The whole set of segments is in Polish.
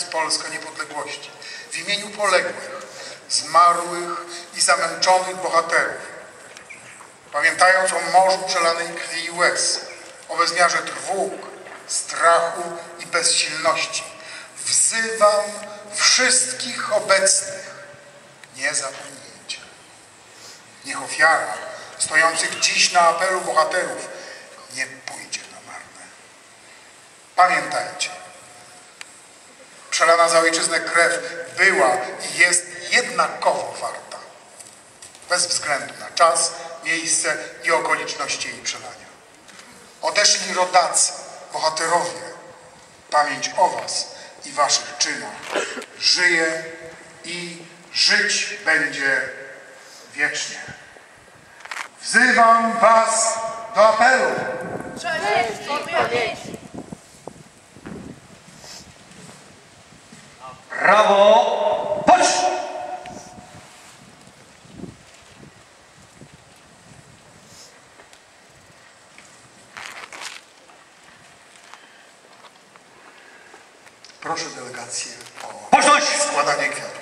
przez Polskę niepodległości, w imieniu poległych, zmarłych i zamęczonych bohaterów, pamiętając o morzu przelanej krwi i łez, o bezmiarze trwóg, strachu i bezsilności, wzywam wszystkich obecnych, nie zapomnijcie. Niech ofiara stojących dziś na apelu bohaterów nie pójdzie na marne. Pamiętajcie, przelana za ojczyznę krew była i jest jednakowo warta, bez względu na czas, miejsce i okoliczności jej przelania. Odeszli rodacy, bohaterowie, pamięć o was i waszych czynach żyje i żyć będzie wiecznie. Wzywam was do apelu. Cześć, pamięć! Brawo! Chodź! Proszę delegację o Baczność! składanie kwiatów.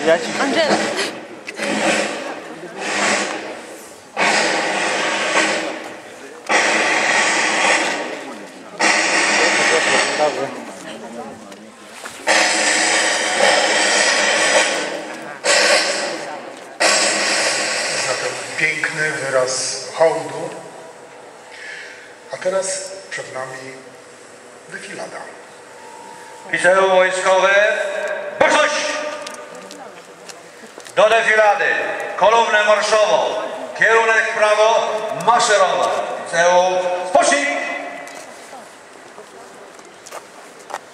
Rozmawiać. Angela. Dobrze. za ten piękny wyraz hołdu. A teraz przed nami defilada. Liceum Wojskowe! Do defilady, kolumnę marszową, kierunek prawo, maszerowa. Liceum, pocznij!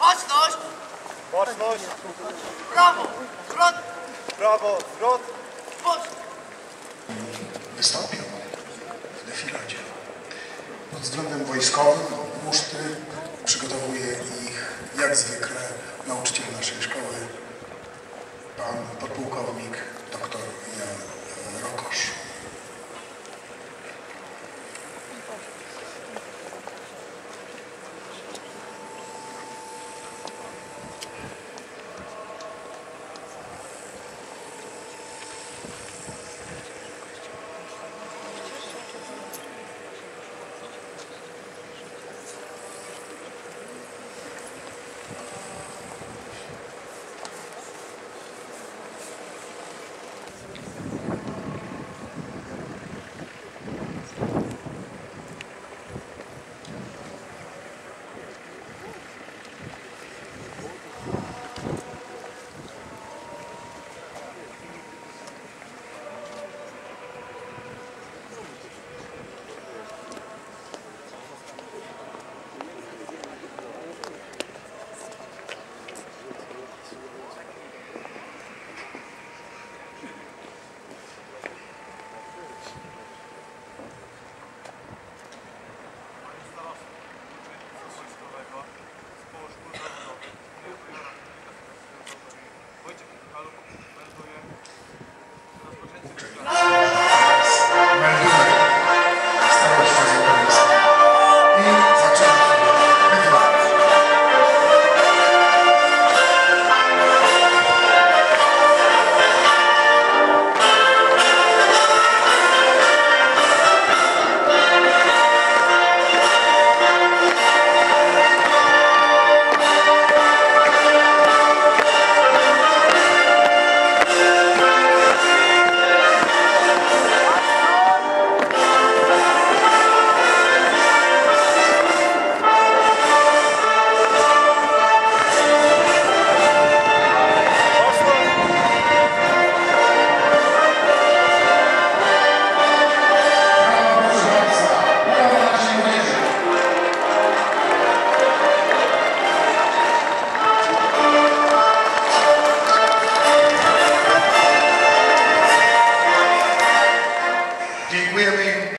Baczność. Baczność, Prawo. Zwrot. prawo, zwrot. Boczność. Wystąpią w defiladzie. Pod względem wojskowym muszty przygotowuje ich jak zwykle nauczyciel naszej szkoły, pan podplukovník doktor.